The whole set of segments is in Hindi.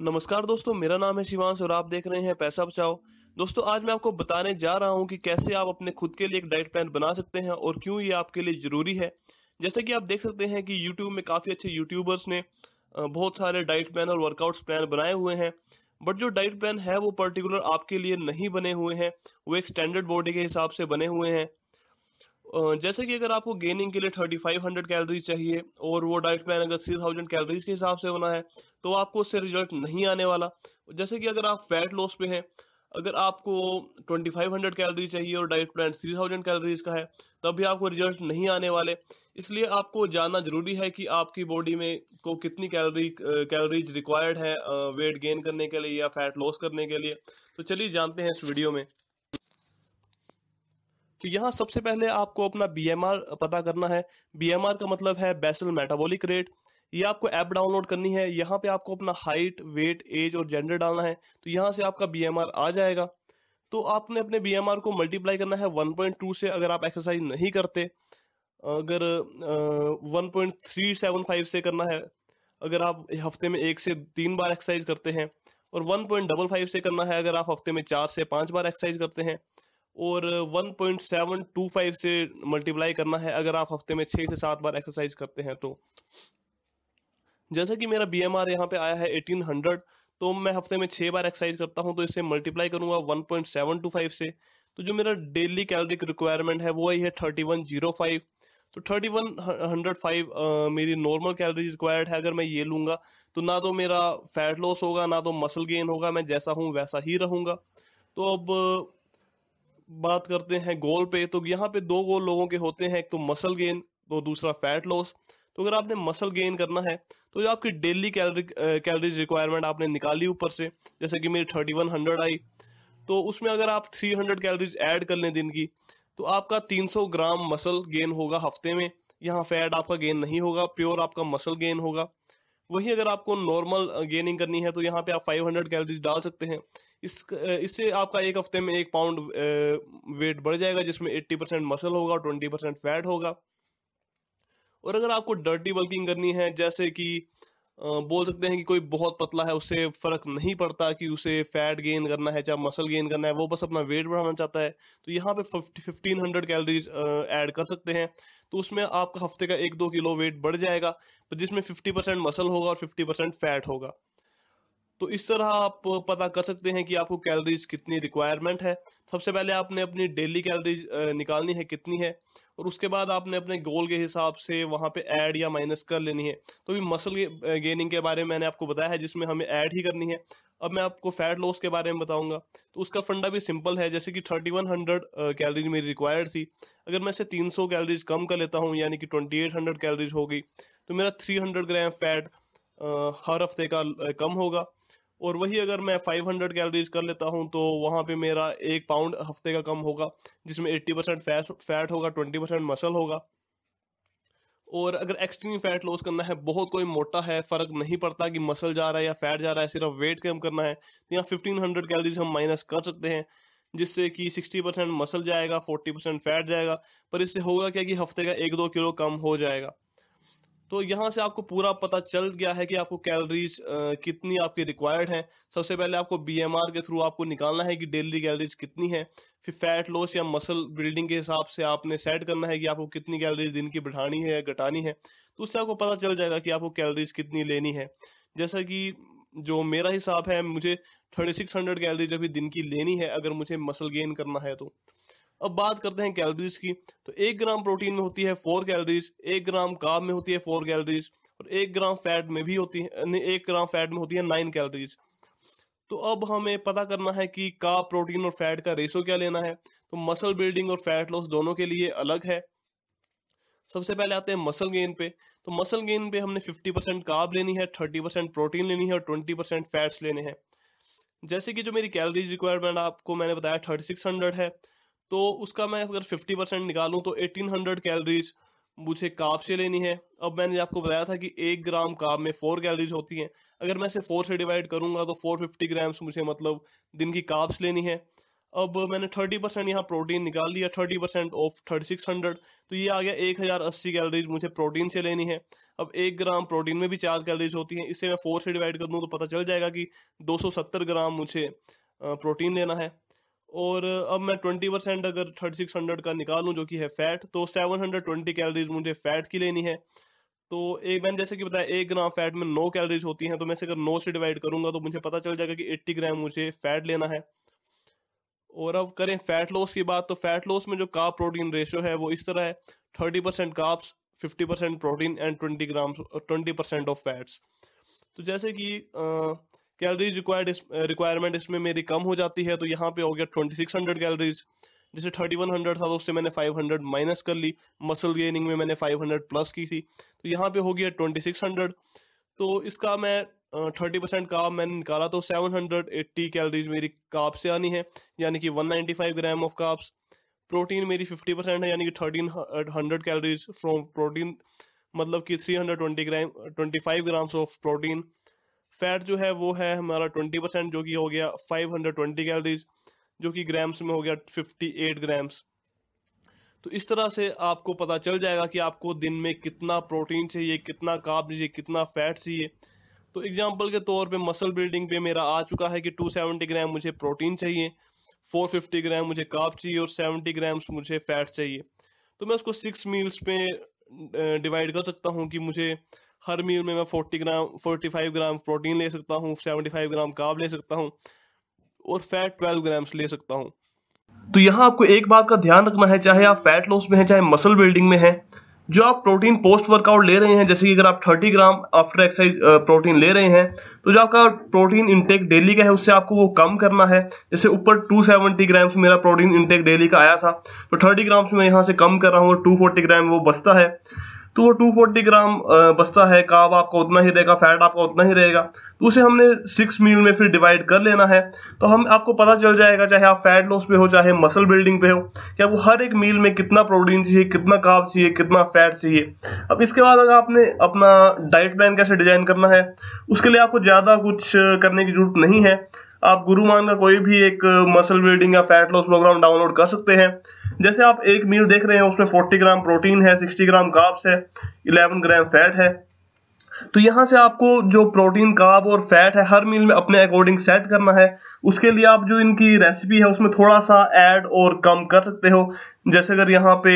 नमस्कार दोस्तों, मेरा नाम है शिवांश और आप देख रहे हैं पैसा बचाओ। दोस्तों, आज मैं आपको बताने जा रहा हूँ कि कैसे आप अपने खुद के लिए एक डाइट प्लान बना सकते हैं और क्यों ये आपके लिए ज़रूरी है। जैसे कि आप देख सकते हैं कि यूट्यूब में काफ़ी अच्छे यूट्यूबर्स ने बहुत सारे डाइट प्लान और वर्कआउट्स प्लान बनाए हुए हैं, बट जो डाइट प्लान है वो पर्टिकुलर आपके लिए नहीं बने हुए हैं, वो एक स्टैंडर्ड बॉडी के हिसाब से बने हुए हैं। जैसे कि अगर आपको गेनिंग के लिए थर्टी फाइव हंड्रेड कैलोरीज चाहिए और वो डाइट प्लान अगर थ्री थाउज़ेंड कैलोरीज के हिसाब से बना है तो आपको उससे रिज़ल्ट नहीं आने वाला। जैसे कि अगर आप फैट लॉस पे हैं, अगर आपको ट्वेंटी फाइव हंड्रेड कैलोरी चाहिए और diet plan three thousand calories का है, तब भी आपको रिज़ल्ट नहीं आने वाले। इसलिए आपको जानना ज़रूरी है कि आपकी बॉडी में को कितनी कैलोरी कैलोरीज रिक्वायर्ड है वेट गेन करने के लिए या फैट लॉस करने के लिए। तो चलिए जानते हैं इस वीडियो में। तो यहाँ सबसे पहले आपको अपना बीएमआर पता करना है। बीएमआर का मतलब है बेसल मेटाबॉलिक रेट ये आपको ऐप डाउनलोड करनी है। यहाँ पे आपको अपना हाइट वेट एज और जेंडर डालना है। तो यहाँ से आपका बीएमआर आ जाएगा। तो आपने अपने बीएमआर को मल्टीप्लाई करना है 1.2 से अगर आप एक्सरसाइज नहीं करते। अगर one point three seven five से करना है। अगर आप हफ़्ते में एक से तीन बार एक्सरसाइज करते हैं। और वन पॉइंट डबल फाइव से करना है अगर आप हफ़्ते में चार से पाँच बार एक्सरसाइज करते हैं। और 1.725 से मल्टीप्लाई करना है, अगर आप हफ़्ते में छः से सात बार एक्सरसाइज करते हैं तो। जैसा कि मेरा बी एम आर यहाँ पे आया है 1800 तो मैं हफ़्ते में छः बार एक्सरसाइज करता हूँ तो इसे मल्टीप्लाई करूँगा 1.725 से। तो जो मेरा डेली कैलोरिक रिक्वायरमेंट है, वो वही है 3105 तो 3105 मेरी नॉर्मल कैलोरी रिक्वायर्ड है, अगर मैं ये लूँगा तो ना तो मेरा फैट लॉस होगा, ना तो मसल गेन होगा, मैं जैसा हूँ वैसा ही रहूँगा। तो अब बात करते हैं गोल पे तो यहाँ पे दो गोल लोगों के होते हैं, एक तो मसल गेन तो दूसरा फैट लॉस तो अगर आपने मसल गेन करना है तो जो आपकी डेली कैलोरी कैलोरीज रिक्वायरमेंट आपने निकाली ऊपर से, जैसे कि मेरी थर्टी वन हंड्रेड आई तो उसमें अगर आप थ्री हंड्रेड कैलोरीज ऐड कर लें दिन की तो आपका तीन सौ ग्राम मसल गेन होगा हफ़्ते में। यहाँ फैट आपका गेन नहीं होगा प्योर आपका मसल गेन होगा। वही अगर आपको नॉर्मल गेनिंग करनी है तो यहाँ पे आप 500 कैलोरीज डाल सकते हैं। इस इससे आपका एक हफ़्ते में एक पाउंड वेट बढ़ जाएगा, जिसमें 80 परसेंट मसल होगा और 20 परसेंट फैट होगा। और अगर आपको डर्टी वर्किंग करनी है, जैसे कि बोल सकते हैं कि कोई बहुत पतला है, उससे फ़र्क नहीं पड़ता कि उसे फैट गेन करना है, चाहे मसल गेन करना है, वो बस अपना वेट बढ़ाना चाहता है। तो यहाँ पे फिफ्टीन हंड्रेड कैलोरीज ऐड कर सकते हैं। तो उसमें आपका हफ़्ते का एक दो किलो वेट बढ़ जाएगा, जिसमें फिफ्टी परसेंट मसल होगा और फिफ्टी परसेंट फैट होगा। तो इस तरह आप पता कर सकते हैं कि आपको कैलोरीज कितनी रिक्वायरमेंट है। सबसे पहले आपने अपनी डेली कैलोरीज निकालनी है, कितनी है, और उसके बाद आपने अपने गोल के हिसाब से वहाँ पे ऐड या माइनस कर लेनी है। तो भी मसल गेनिंग के बारे में मैंने आपको बताया है, जिसमें हमें ऐड ही करनी है। अब मैं आपको फैट लॉस के बारे में बताऊँगा। तो उसका फंडा भी सिंपल है, जैसे कि थर्टी वन हंड्रेड कैलरीज मेरी रिक्वायर्ड थी। अगर मैं इसे तीन सौ कैलरीज कम कर लेता हूँ, यानी कि ट्वेंटी एट हंड्रेड कैलरीज होगी तो मेरा थ्री हंड्रेड ग्राम फैट हर हफ़्ते का कम होगा। और वही अगर मैं 500 कैलोरीज कर लेता हूँ तो वहाँ पे मेरा एक पाउंड हफ़्ते का कम होगा, जिसमें 80 परसेंट फैट होगा 20 परसेंट मसल होगा। और अगर एक्सट्रीम फैट लॉस करना है, बहुत कोई मोटा है, फ़र्क नहीं पड़ता कि मसल जा रहा है या फैट जा रहा है, सिर्फ़ वेट कम करना है तो यहाँ फिफ्टीन हंड्रेड कैलोरीज हम माइनस कर सकते हैं, जिससे कि सिक्सटी परसेंट मसल जाएगा फोर्टी परसेंट फैट जाएगा, पर इससे होगा क्या कि हफ़्ते का एक दो किलो कम हो जाएगा। तो यहाँ से आपको पूरा पता चल गया है कि आपको कैलोरीज कितनी आपकी रिक्वायर्ड है। सबसे पहले आपको बीएमआर के थ्रू आपको निकालना है कि डेली कैलोरीज कितनी है। फिर फैट लॉस या मसल बिल्डिंग के हिसाब से आपने सेट करना है कि आपको कितनी कैलोरीज दिन की बढ़ानी है या घटानी है। तो उससे आपको पता चल जाएगा कि आपको कैलोरीज कितनी लेनी है। जैसा कि जो मेरा हिसाब है, मुझे थर्टी सिक्स हंड्रेड कैलोरीज अभी दिन की लेनी है, अगर मुझे मसल गेन करना है तो। अब बात करते हैं कैलोरीज की। तो एक ग्राम प्रोटीन में होती है फोर कैलोरीज एक ग्राम काब में होती है फोर कैलोरीज और एक ग्राम फैट में भी होती है एक ग्राम फैट में होती है नाइन कैलोरीज तो अब हमें पता करना है कि काब प्रोटीन और फैट का रेशो क्या लेना है। तो मसल बिल्डिंग और फैट लॉस दोनों के लिए अलग है। सबसे पहले आते हैं मसल गेन पे। तो मसल गेन पे हमने 50 परसेंट काब लेनी है 30 परसेंट प्रोटीन लेनी है और 20 परसेंट फैट्स लेने हैं। जैसे कि जो मेरी कैलोरीज रिक्वायरमेंट आपको, मैंने बताया 3600 है। तो उसका मैं अगर फिफ्टी परसेंट निकालूं तो एटीन हंड्रेड कैलोरीज मुझे काप से लेनी है। अब मैंने आपको बताया था कि एक ग्राम काप में फोर कैलोरीज होती हैं। अगर मैं इसे फोर से डिवाइड करूँगा तो फोर फिफ्टी ग्राम्स मुझे मतलब दिन की काप्स लेनी है। अब मैंने थर्टी परसेंट यहाँ प्रोटीन निकाल लिया thirty percent of thirty six hundred तो ये आ गया एक हज़ार अस्सी कैलोरीज मुझे प्रोटीन से लेनी है। अब एक ग्राम प्रोटीन में भी चार कैलोरीज होती हैं। इससे मैं फोर से डिवाइड कर दूँ तो पता चल जाएगा कि दो सौ सत्तर ग्राम मुझे प्रोटीन लेना है। और अब मैं ट्वेंटी परसेंट अगर थर्टी सिक्स हंड्रेड का निकालूँ जो कि है फैट तो सेवन हंड्रेड ट्वेंटी कैलोरीज मुझे फैट की लेनी है। तो एक, मैंने जैसे कि बताया, एक ग्राम फैट में नौ कैलोरीज होती हैं तो मैं अगर नौ से डिवाइड करूँगा तो मुझे पता चल जाएगा कि एट्टी ग्राम मुझे फैट लेना है। और अब करें फैट लॉस की बात तो फैट लॉस में जो काप प्रोटीन रेशियो है वो इस तरह है thirty percent carbs fifty percent protein and twenty gram twenty percent of fats तो जैसे कि कैलोरीज रिक्वायर्ड रिक्वायरमेंट इसमें मेरी कम हो जाती है तो यहाँ पे हो गया ट्वेंटी सिक्स हंड्रेड कैलोरीज जैसे थर्टी वन हंड्रेड था तो उससे मैंने फाइव हंड्रेड माइनस कर ली। मसल गेनिंग में मैंने फाइव हंड्रेड प्लस की थी। तो यहाँ पे हो गया ट्वेंटी सिक्स हंड्रेड तो इसका मैं थर्टी परसेंट काप मैंने निकाला तो सेवन हंड्रेड एट्टी कैलोरीज मेरी काप से आनी है, यानी कि one ninety five gram of carbs protein मेरी फिफ्टी परसेंट है, यानी कि thirteen hundred calories from protein मतलब कि three hundred twenty gram twenty five grams of protein fat जो है वो है हमारा ट्वेंटी परसेंट जो कि हो गया फाइव हंड्रेड ट्वेंटी कैलोरीज जो कि ग्राम्स में हो गया फिफ्टी एट ग्राम्स तो इस तरह से आपको पता चल जाएगा कि आपको दिन में कितना प्रोटीन चाहिए, कितना काप चाहिए, कितना फैट चाहिए. तो एग्जांपल के तौर पे मसल बिल्डिंग पे मेरा आ चुका है कि 270 ग्राम मुझे प्रोटीन चाहिए 450 ग्राम मुझे काप चाहिए और 70 ग्राम्स मुझे फैट चाहिए. तो मैं उसको सिक्स मील्स पे डिवाइड कर सकता हूँ कि मुझे हर मील में मैं 40 ग्राम 45 ग्राम प्रोटीन ले सकता हूँ 75 ग्राम काब ले सकता हूँ और फैट 12 ग्राम्स ले सकता हूँ। तो यहाँ आपको एक बात का ध्यान रखना है, चाहे आप फैट लॉस में हैं, चाहे मसल बिल्डिंग में हैं, जो आप प्रोटीन पोस्ट वर्कआउट ले रहे हैं, जैसे कि अगर आप 30 ग्राम आफ्टर एक्सरसाइज प्रोटीन ले रहे हैं तो जो आपका प्रोटीन इंटेक डेली का है, उससे आपको वो कम करना है। जैसे ऊपर 270 ग्राम मेरा प्रोटीन इंटेक डेली का आया था तो 30 ग्राम मैं यहाँ से कम कर रहा हूँ और 240 ग्राम वो बचता है। तो वो 240 ग्राम बचता है, काब आपका उतना ही रहेगा, फैट आपका उतना ही रहेगा। तो उसे हमने सिक्स मील में फिर डिवाइड कर लेना है। तो हम, आपको पता चल जाएगा, चाहे आप फैट लॉस पे हो, चाहे मसल बिल्डिंग पे हो, कि आपको हर एक मील में कितना प्रोटीन चाहिए, कितना काब चाहिए, कितना फैट चाहिए। अब इसके बाद अगर आपने अपना डाइट प्लान कैसे डिज़ाइन करना है, उसके लिए आपको ज़्यादा कुछ करने की ज़रूरत नहीं है। आप गुरुमान का कोई भी एक मसल बिल्डिंग या फैट लॉस प्रोग्राम डाउनलोड कर सकते हैं। जैसे आप एक मील देख रहे हैं, उसमें 40 ग्राम प्रोटीन है 60 ग्राम काब्स है 11 ग्राम फैट है। तो यहाँ से आपको जो प्रोटीन काब और फैट है, हर मील में अपने अकॉर्डिंग सेट करना है। उसके लिए आप जो इनकी रेसिपी है, उसमें थोड़ा सा ऐड और कम कर सकते हो। जैसे अगर यहाँ पे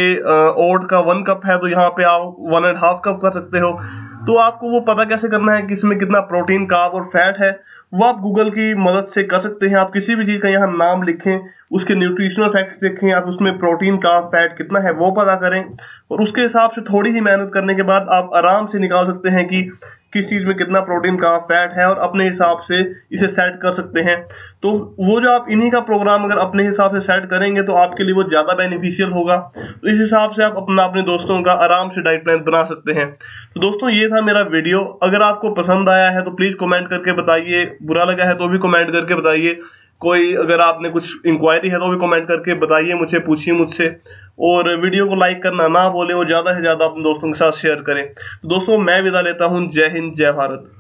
ओट का वन कप है तो यहाँ पे आप वन एंड हाफ़ कप कर सकते हो। तो आपको वो पता कैसे करना है कि इसमें कितना प्रोटीन काब और फैट है? वो आप गूगल की मदद से कर सकते हैं। आप किसी भी चीज़ का यहाँ नाम लिखें, उसके न्यूट्रिशनल फैक्ट्स देखें, आप उसमें प्रोटीन का फैट कितना है वो पता करें। और उसके हिसाब से थोड़ी ही मेहनत करने के बाद आप आराम से निकाल सकते हैं कि किस चीज़ में कितना प्रोटीन का फैट है और अपने हिसाब से इसे सेट कर सकते हैं। तो वो जो आप इन्हीं का प्रोग्राम अगर अपने हिसाब से सेट करेंगे तो आपके लिए वो ज़्यादा बेनिफिशियल होगा। तो इस हिसाब से आप अपना अपने दोस्तों का आराम से डाइट प्लान बना सकते हैं। तो दोस्तों, ये था मेरा वीडियो अगर आपको पसंद आया है तो प्लीज़ कमेंट करके बताइए। बुरा लगा है तो भी कमेंट करके बताइए। कोई अगर आपने कुछ इंक्वायरी है तो भी कमेंट करके बताइए मुझे, पूछिए मुझसे। और वीडियो को लाइक करना ना बोले और ज़्यादा से ज़्यादा अपने दोस्तों के साथ शेयर करें। तो दोस्तों, मैं विदा लेता हूँ। जय हिंद, जय भारत।